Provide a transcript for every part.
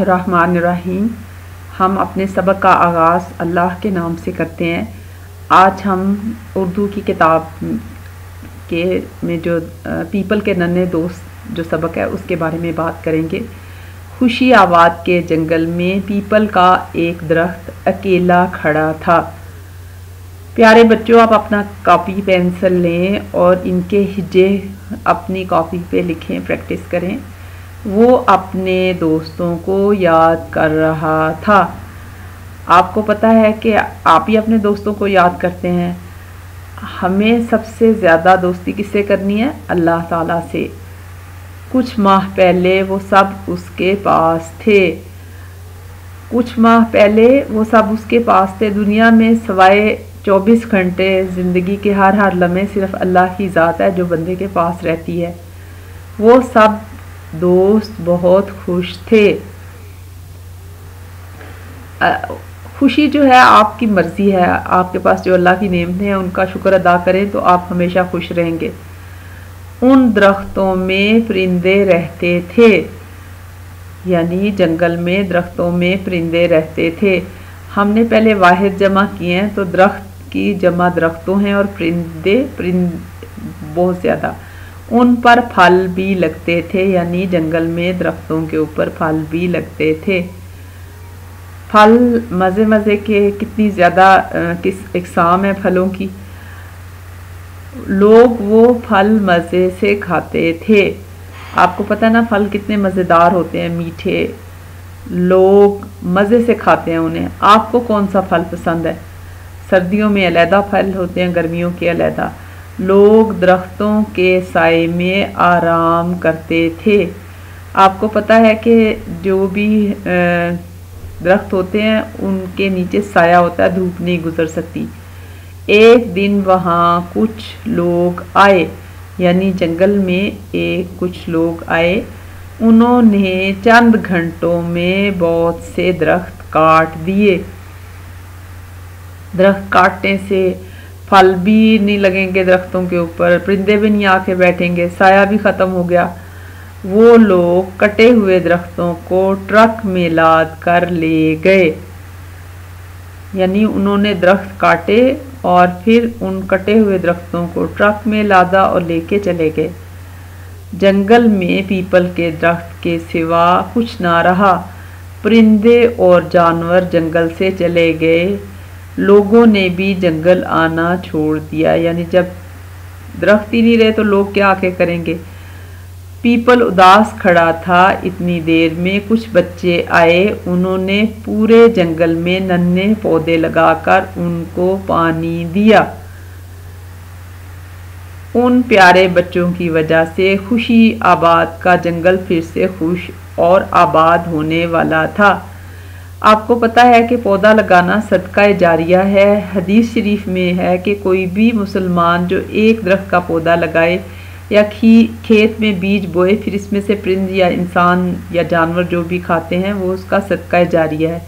الرحمن الرحیم، ہم اپنے سبق کا آغاز اللہ کے نام سے کرتے ہیں۔ آج ہم اردو کی کتاب کے میں جو پیپل کے ننے دوست جو سبق ہے، اس کے بارے میں بات کریں گے۔ خوشی آباد کے جنگل میں پیپل کا ایک درخت اکیلا کھڑا تھا۔ پیارے بچوں، آپ اپنا کاپی، پینسل لیں اور ان کے ہجے اپنی کاپی پہ لکھیں، پریکٹس کریں۔ وہ اپنے دوستوں کو یاد کر رہا تھا۔ آپ کو پتہ ہے کہ آپ ہی اپنے دوستوں کو یاد کرتے ہیں۔ ہمیں سب سے زیادہ دوستی کس سے کرنی ہے؟ اللہ تعالیٰ سے۔ کچھ ماہ پہلے وہ سب اس کے پاس تھے۔ کچھ ماہ پہلے وہ سب اس کے پاس تھے۔ دنیا میں سوائے چوبیس گھنٹے زندگی کے ہر ہر لمحے صرف اللہ کی ذات ہے جو بندے کے پاس رہتی ہے۔ وہ سب دوست بہت خوش تھے۔ خوشی جو ہے آپ کی مرضی ہے۔ آپ کے پاس جو اللہ کی نعمتیں ہیں، ان کا شکر ادا کریں تو آپ ہمیشہ خوش رہیں گے۔ ان درختوں میں پرندے رہتے تھے۔ یعنی جنگل میں درختوں میں پرندے رہتے تھے۔ ہم نے پہلے واحد جمع کیے ہیں تو درخت کی جمع درختوں ہیں اور پرندے، پرند، بہت زیادہ۔ ان پر پھل بھی لگتے تھے یعنی جنگل میں درختوں کے اوپر پھل بھی لگتے تھے۔ پھل مزے مزے کے کتنی زیادہ کس اقسام ہے پھلوں کی۔ لوگ وہ پھل مزے سے کھاتے تھے۔ آپ کو پتہ نا پھل کتنے مزیدار ہوتے ہیں، میٹھے۔ لوگ مزے سے کھاتے ہیں انہیں۔ آپ کو کون سا پھل پسند ہے؟ سردیوں میں علیحدہ پھل ہوتے ہیں، گرمیوں کے علیحدہ۔ لوگ درختوں کے سائے میں آرام کرتے تھے۔ آپ کو پتہ ہے کہ جو بھی درخت ہوتے ہیں، ان کے نیچے سایہ ہوتا ہے، دھوپ نہیں گزر سکتی۔ ایک دن وہاں کچھ لوگ آئے یعنی جنگل میں ایک کچھ لوگ آئے۔ انہوں نے چند گھنٹوں میں بہت سے درخت کاٹ دیے۔ درخت کاٹنے سے پھل بھی نہیں لگیں گے درختوں کے اوپر، پرندے بھی نہیں آ کے بیٹھیں گے، سایہ بھی ختم ہو گیا۔ وہ لوگ کٹے ہوئے درختوں کو ٹرک میں لاد کر لے گئے۔ یعنی انہوں نے درخت کاٹے اور پھر ان کٹے ہوئے درختوں کو ٹرک میں لادا اور لے کے چلے گئے۔ جنگل میں پیپل کے درخت کے سوا کچھ نہ رہا۔ پرندے اور جانور جنگل سے چلے گئے۔ لوگوں نے بھی جنگل آنا چھوڑ دیا۔ یعنی جب درخت ہی نہیں رہے تو لوگ کیا کے کریں گے؟ پیپل اداس کھڑا تھا اتنی دیر میں۔ کچھ بچے آئے۔ انہوں نے پورے جنگل میں ننے پودے لگا کر ان کو پانی دیا۔ ان پیارے بچوں کی وجہ سے خوشی آباد کا جنگل پھر سے خوش اور آباد ہونے والا تھا۔ آپ کو پتہ ہے کہ پودا لگانا صدقہ جاریہ ہے۔ حدیث شریف میں ہے کہ کوئی بھی مسلمان جو ایک درخت کا پودا لگائے یا کھیت میں بیج بوئے، پھر اس میں سے پرند یا انسان یا جانور جو بھی کھاتے ہیں، وہ اس کا صدقہ جاریہ ہے۔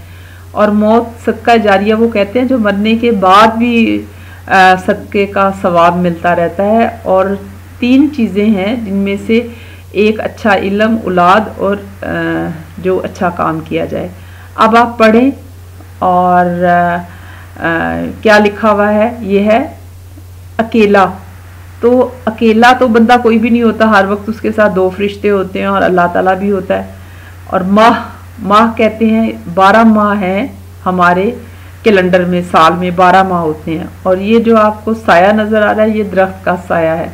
اور موت صدقہ جاریہ وہ کہتے ہیں جو مرنے کے بعد بھی صدقے کا ثواب ملتا رہتا ہے۔ اور تین چیزیں ہیں جن میں سے ایک اچھا علم، اولاد اور جو اچھا کام کیا جائے۔ اب آپ پڑھیں اور کیا لکھا ہوا ہے؟ یہ ہے اکیلا۔ تو اکیلا تو بندہ کوئی بھی نہیں ہوتا، ہر وقت اس کے ساتھ دو فرشتے ہوتے ہیں اور اللہ تعالیٰ بھی ہوتا ہے۔ اور ماہ ماہ کہتے ہیں، بارہ ماہ ہیں ہمارے کیلنڈر میں، سال میں بارہ ماہ ہوتے ہیں۔ اور یہ جو آپ کو سایہ نظر آ رہا ہے، یہ درخت کا سایہ ہے۔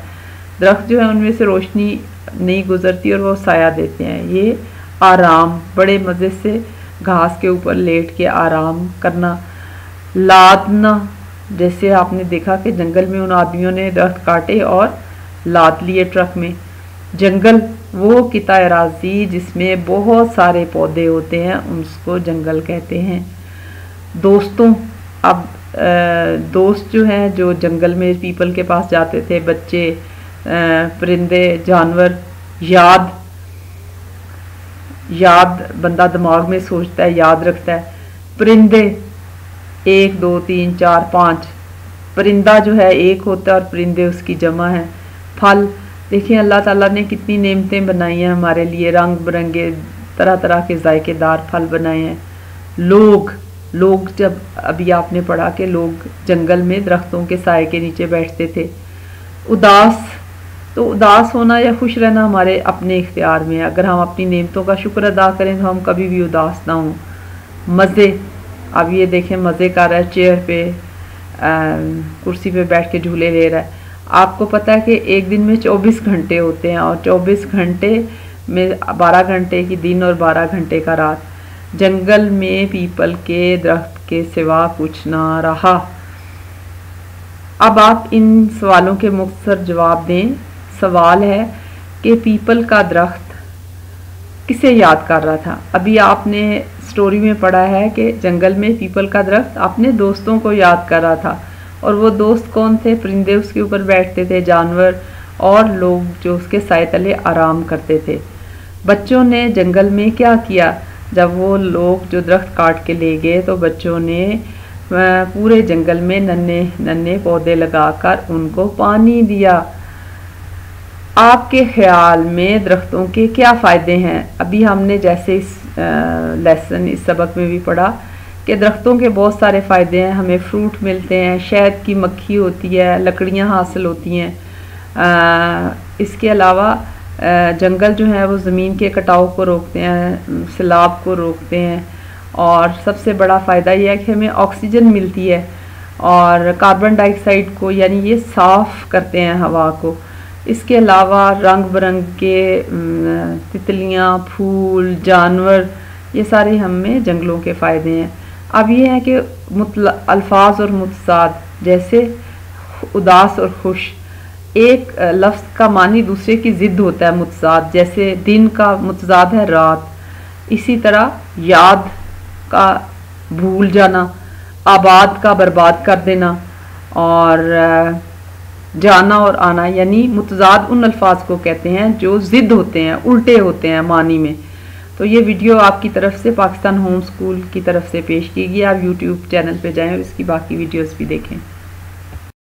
درخت جو ہے ان میں سے روشنی نہیں گزرتی اور وہ سایہ دیتے ہیں۔ یہ آرام، بڑے مزے سے گھاس کے اوپر لیٹ کے آرام کرنا لادنا جیسے آپ نے دیکھا کہ جنگل میں ان آدمیوں نے درخت کاٹے اور لاد لیے ٹرک میں۔ جنگل وہ کتا اراضی جس میں بہت سارے پودے ہوتے ہیں، اس کو جنگل کہتے ہیں۔ دوستوں، اب دوست جو ہیں جو جنگل میں پیپل کے پاس جاتے تھے، بچے پرندے، جانور، یاد یاد، بندہ دماغ میں سوچتا ہے، یاد رکھتا ہے۔ پرندے، ایک، دو، تین، چار، پانچ۔ پرندہ جو ہے، ایک ہوتا ہے اور پرندے اس کی جمع ہے پھل، دیکھیں اللہ تعالیٰ نے کتنی نعمتیں بنائی ہیں ہمارے لیے۔ رنگ برنگے، طرح طرح کے ذائقے دار پھل بنائے ہیں۔ لوگ لوگ جب ابھی آپ نے پڑھا کہ لوگ جنگل میں درختوں کے سائے کے نیچے بیٹھتے تھے۔ اداس تو اداس ہونا یا خوش رہنا ہمارے اپنے اختیار میں اگر ہم اپنی نعمتوں کا شکر ادا کریں تو ہم کبھی بھی اداس نہ ہوں۔ مزے، اب یہ دیکھیں مزے کر رہا ہے، چیئر پہ کرسی پہ بیٹھ کے جھولے لے رہا ہے۔ آپ کو پتہ ہے کہ ایک دن میں چوبیس گھنٹے ہوتے ہیں اور چوبیس گھنٹے میں بارہ گھنٹے کی دن اور بارہ گھنٹے کا رات۔ جنگل میں پیپل کے درخت کے سوا کچھ نہ رہا۔ اب آپ ان سوالوں کے مختصر جواب دیں۔ سوال ہے کہ پیپل کا درخت کسے یاد کر رہا تھا؟ ابھی آپ نے سٹوری میں پڑھا ہے کہ جنگل میں پیپل کا درخت اپنے دوستوں کو یاد کر رہا تھا اور وہ دوست کون تھے؟ پرندے اس کے اوپر بیٹھتے تھے، جانور اور لوگ جو اس کے سائے تلے آرام کرتے تھے۔ بچوں نے جنگل میں کیا کیا؟ جب وہ لوگ جو درخت کاٹ کے لے گئے تو بچوں نے پورے جنگل میں ننے ننے پودے لگا کر ان کو پانی دیا۔ آپ کے خیال میں درختوں کے کیا فائدے ہیں؟ ابھی ہم نے جیسے اس لیسن اس سبق میں بھی پڑھا کہ درختوں کے بہت سارے فائدے ہیں، ہمیں فروٹ ملتے ہیں، شہد کی مکھی ہوتی ہے، لکڑیاں حاصل ہوتی ہیں۔ اس کے علاوہ جنگل جو ہے وہ زمین کے کٹاؤ کو روکتے ہیں، سیلاب کو روکتے ہیں۔ اور سب سے بڑا فائدہ یہ ہے کہ ہمیں آکسیجن ملتی ہے اور کاربن ڈائی آکسائڈ کو یعنی یہ صاف کرتے ہیں ہوا کو۔ اس کے علاوہ رنگ برنگ کے تتلیاں، پھول، جانور، یہ سارے ہمیں جنگلوں کے فائدے ہیں۔ اب یہ ہے کہ الفاظ اور متصاد، جیسے اداس اور خوش، ایک لفظ کا معنی دوسرے کی ضد ہوتا ہے متضاد جیسے دن کا متضاد ہے رات۔ اسی طرح یاد کا بھول جانا، آباد کا برباد کر دینا اور جانا اور آنا یعنی متضاد ان الفاظ کو کہتے ہیں جو ضد ہوتے ہیں، الٹے ہوتے ہیں معنی میں۔ تو یہ ویڈیو آپ کی طرف سے پاکستان ہوم سکول کی طرف سے پیش کی گئی آپ یوٹیوب چینل پہ جائیں اور اس کی باقی ویڈیوز بھی دیکھیں۔